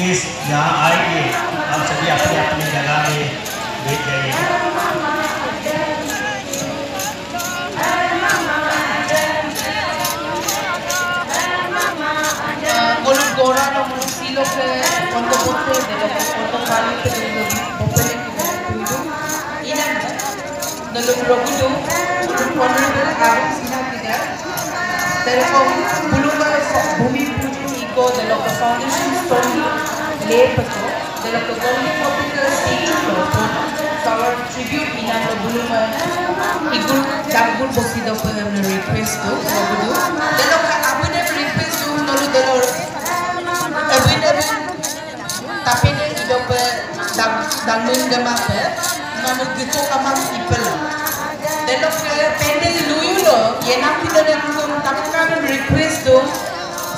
Guest यहाँ आएँगे आप सभी अपनी अपनी जगह में बैठ जाइए Golub Gora no Mursilo que cuando bote de lo que cuando kali ke de lo bopele ki de tuidu ina de lo rogudu honorable Arun Sinha ki de terekom bulunga bhumi puji iko de foundation ലേപത്തോ ജലപ്രകോപിക്കൽ സ്റ്റേറ്റിലോട്ടോ tawar tribute ina nabuluman igun dagul bosi daw pa ng request do mabudo dalo ka abo na request do nolo dalo abo na tapi ni idaw pa dag dagun gama pa gitu kamar people, dalo ka pendel luyo lo yenak kita nang tawar request do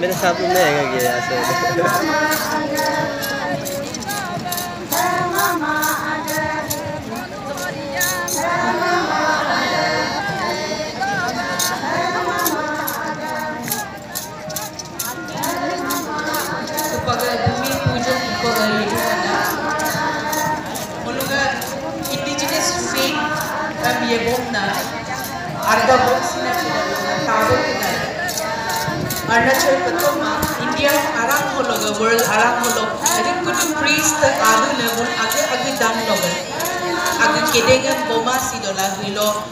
मेरे साथ में नहीं है क्या ऐसे। ये बोलना अर्ध बोक्स Arunachal Pratama, India arang hologa, world arang hologa. Adin kudu praise the anu adu level agi agi dan loga. Eh. Agi kedengan boma sidola hilo.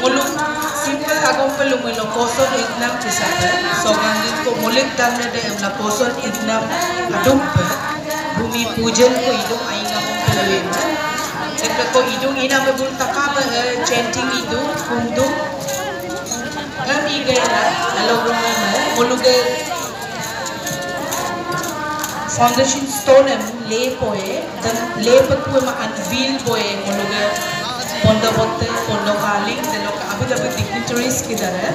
Mulu simple agom pelu mulu posol ignam kisada. Sogandit ko mulik dan nede emla posol ignam adum pe. Bumi pujen ko idum ainga mo pelu. Ekra ko idum ina me bul takaba eh, chanting idum kumdum. Kami gaya, lah kalau rumah mo foundation stone em le poe dan le pagku ma unveil poe muluge pondo Pondokali, pondo kaling de lo ka abi labi dignitaries kidare